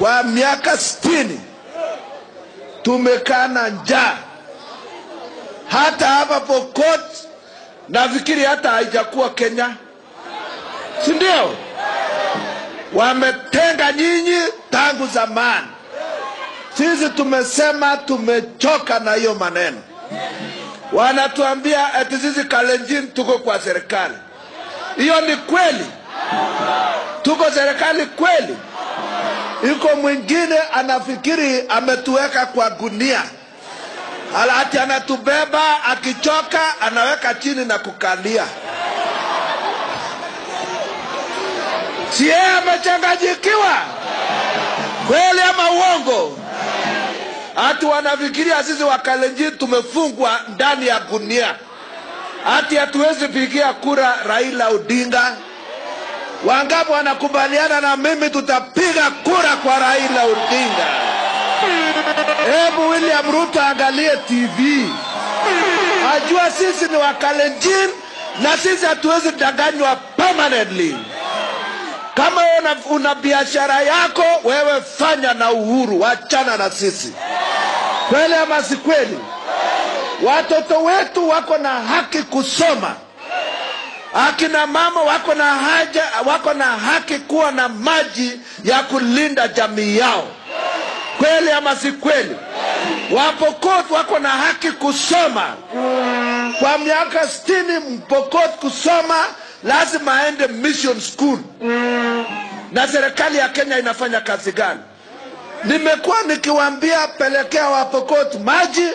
kwa miaka sitini tumekaa na njaa. Hata hapa Pokot nafikiri hata haijakuwa Kenya, si ndio? Wametenga nyinyi tangu zamani. Sisi tumesema tumechoka na hiyo maneno. Wanatuambia eti sisi Kalenjin tuko kwa serikali. Hiyo ni kweli? Tuko serikali kweli? Iko mwingine anafikiri ametuweka kwa gunia, alati anatubeba, akichoka anaweka chini na kukalia. Si yeye amechanganyikiwa kweli ama uongo? Hati wanafikiria sisi Wakalenjin tumefungwa ndani ya gunia, hati hatuwezi pigia kura Raila Odinga. Wangapi wanakubaliana na mimi tutapiga kura kwa Raila Odinga? Hebu William Ruto angalie TV, ajua sisi ni Wakalenjin na sisi hatuwezi danganywa permanently. Kama una, una biashara yako wewe fanya na uhuru, wachana na sisi. Kweli ama si kweli? Watoto wetu wako na haki kusoma, akina mama wako na haja, wako na haki kuwa na maji ya kulinda jamii yao. Kweli ama si kweli? Wapokot wako na haki kusoma. Kwa miaka sitini Mpokot kusoma lazima aende mission school. Na serikali ya Kenya inafanya kazi gani? Nimekuwa nikiwaambia pelekea Wapokot maji,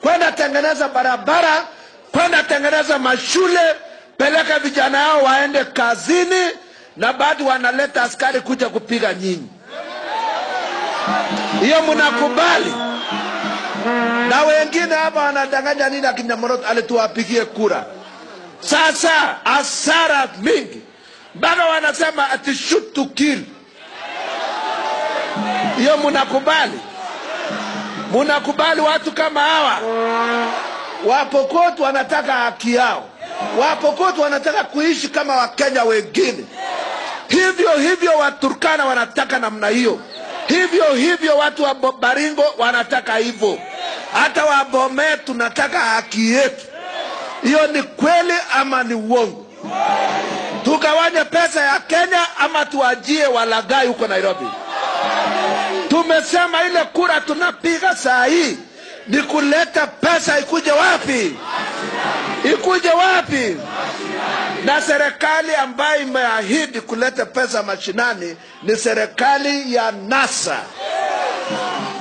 kwenda tengeneza barabara, kwenda tengeneza mashule, peleka vijana yao waende kazini, na bado wanaleta askari kuja kupiga nyinyi. Hiyo mnakubali? Na wengine hapa wanadanganya nini? Akina Morot alituwapigie kura. Sasa hasara mingi, mpaka wanasema ati shoot to kill. Hiyo mnakubali? munakubali watu kama hawa? wapokotu wanataka haki yao, Wapokot wanataka kuishi kama Wakenya wengine. Hivyo hivyo Waturkana wanataka namna hiyo, hivyo hivyo watu wa Baringo wanataka hivyo, hata Wabome tunataka haki yetu. Hiyo ni kweli ama ni uongo? Tugawanye pesa ya Kenya ama tuajie walagai huko Nairobi? Tumesema ile kura tunapiga saa hii ni kuleta pesa, ikuje wapi? Ikuje wapi? Na serikali ambayo imeahidi kuleta pesa mashinani ni serikali ya NASA,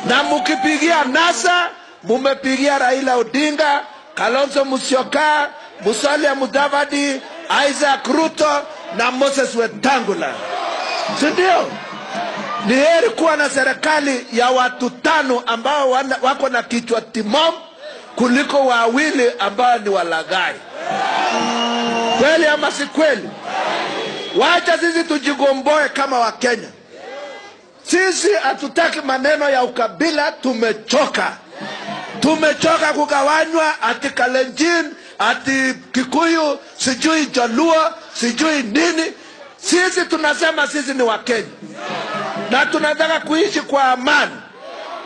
na mukipigia NASA mumepigia Raila Odinga, Kalonzo Musyoka, Musalia Mudavadi, Isaac Ruto na Moses Wetangula, si ndio? Ni heri kuwa na serikali ya watu tano ambao wako na kichwa timom kuliko wawili ambao ni walaghai. Kweli ama si kweli? Wacha sisi tujigomboe kama Wakenya. Sisi hatutaki maneno ya ukabila, tumechoka. Tumechoka kugawanywa ati Kalenjin, ati Kikuyu, sijui Jaluo, sijui nini. Sisi tunasema sisi ni Wakenya na tunataka kuishi kwa amani.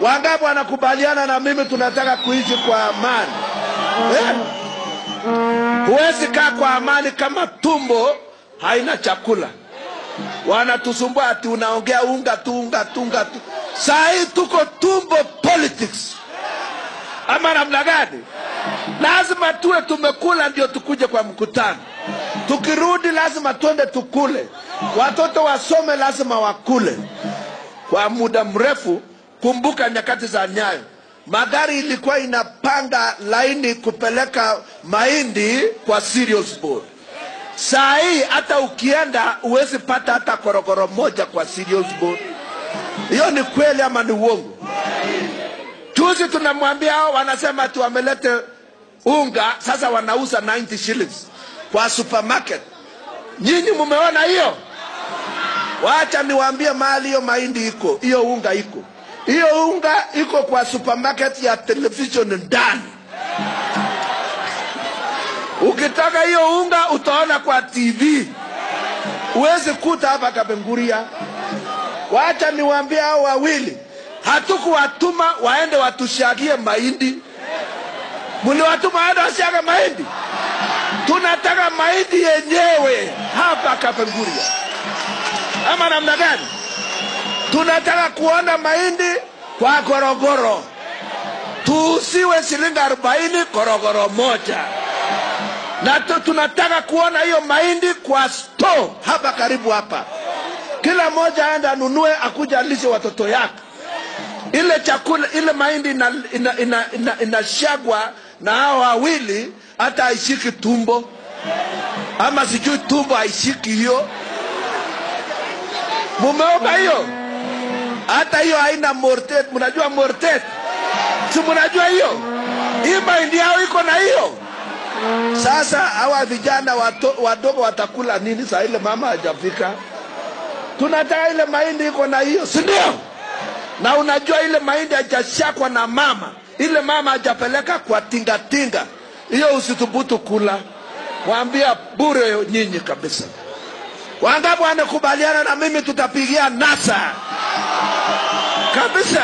Wangapi wanakubaliana na mimi tunataka kuishi kwa amani eh? Huwezi kaa kwa amani kama tumbo haina chakula. Wanatusumbua ati unaongea unga tu unga tu unga tu. Saa hii tuko tumbo politics, ama namna gani? Lazima tuwe tumekula ndio tukuje kwa mkutano. Tukirudi lazima twende tukule, watoto wasome, lazima wakule kwa muda mrefu. Kumbuka nyakati za Nyayo, magari ilikuwa inapanga laini kupeleka mahindi kwa cereals board. Saa hii hata ukienda huwezi pata hata korokoro moja kwa cereals board. Hiyo ni kweli ama ni uongo? Juzi tunamwambia hao, wanasema tu wamelete unga, sasa wanauza 90 shillings kwa supermarket. Nyinyi mumeona hiyo? Wacha niwaambie mahali hiyo mahindi iko, hiyo unga iko, hiyo unga iko kwa supermarket ya television ndani. Ukitaka hiyo unga utaona kwa TV, huwezi kuta hapa Kapenguria. Wacha niwaambie hao wawili, hatukuwatuma waende watushagie mahindi. Mliwatuma waende wasiage mahindi? Tunataka mahindi yenyewe hapa Kapenguria, ama namna gani? Tunataka kuona mahindi kwa Korogoro, tuusiwe shilingi arobaini Korogoro moja, na tu- tunataka kuona hiyo mahindi kwa store hapa karibu hapa kila moja aende anunue akuja alishe watoto yake. Ile chakula ile mahindi inashagwa ina, ina, ina, ina na hao wawili, hata aishiki tumbo, ama sijui tumbo haishiki hiyo. mumeoka hiyo? Hata hiyo haina mortet. Mnajua mortet? Si mnajua hiyo? Hii mahindi yao iko na hiyo. Sasa hawa vijana wadogo watakula nini saa ile mama hajafika? tunataka ile mahindi iko na hiyo, si ndio? Na unajua ile mahindi hajashakwa na mama, ile mama hajapeleka kwa tingatinga, hiyo usithubutu kula. Waambia bure nyinyi kabisa. Wangapi wanakubaliana na mimi? Tutapigia NASA kabisa.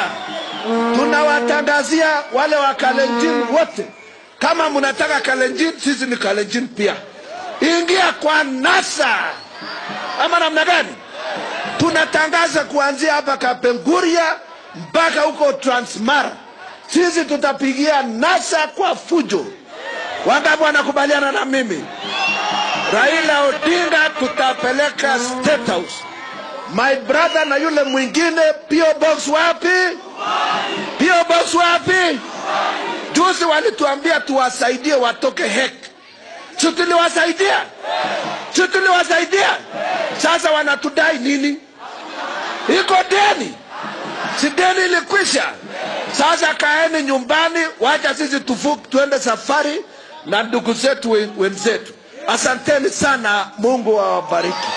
Tunawatangazia wale wa Kalenjin wote, kama mnataka Kalenjin, sisi ni Kalenjin pia. Ingia kwa NASA ama namna gani? tunatangaza kuanzia hapa Kapenguria mpaka huko Transmara, sisi tutapigia NASA kwa fujo. Wangapi wanakubaliana na mimi? Raila Odinga tutapeleka State House, my brother na yule mwingine. pio box wapi? PO box wapi? Juzi walituambia tuwasaidie watoke hek, si tuliwasaidia? Tuliwasaidia? Sasa wanatudai nini? Iko deni, si deni ilikwisha? Sasa kaeni nyumbani, wacha sisi tufuku tuende safari na ndugu zetu wenzetu. Asanteni sana, Mungu awabariki.